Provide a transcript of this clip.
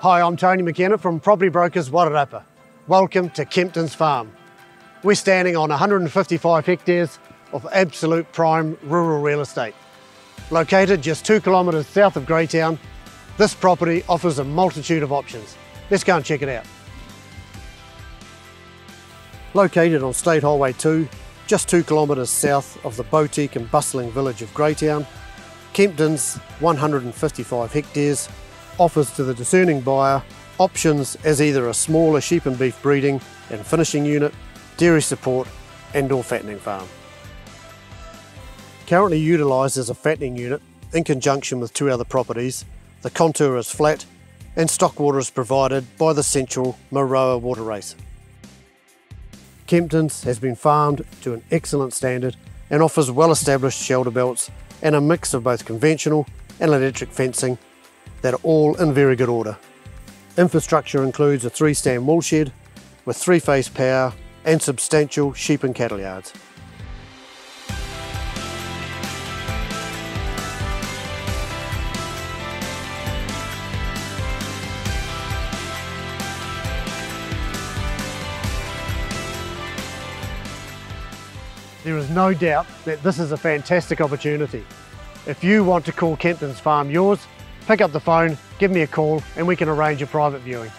Hi, I'm Tony McKenna from Property Brokers Wairarapa. Welcome to Kempton's Farm. We're standing on 155 hectares of absolute prime rural real estate. Located just two kilometres south of Greytown, this property offers a multitude of options. Let's go and check it out. Located on State Highway 2, just two kilometres south of the boutique and bustling village of Greytown, Kempton's 155 hectares offers to the discerning buyer options as either a smaller sheep and beef breeding and finishing unit, dairy support and or fattening farm. Currently utilised as a fattening unit in conjunction with two other properties, the contour is flat and stock water is provided by the central Moroa water race. Kempton's has been farmed to an excellent standard and offers well established shelter belts and a mix of both conventional and electric fencing that are all in very good order. Infrastructure includes a three stand wool shed with three phase power and substantial sheep and cattle yards. There is no doubt that this is a fantastic opportunity. If you want to call Kempton's Farm yours, pick up the phone, give me a call and we can arrange a private viewing.